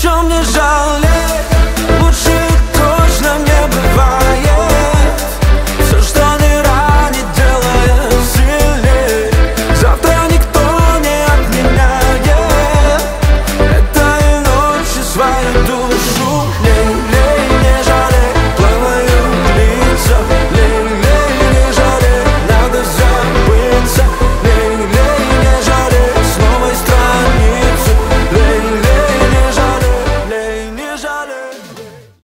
ciągnie żal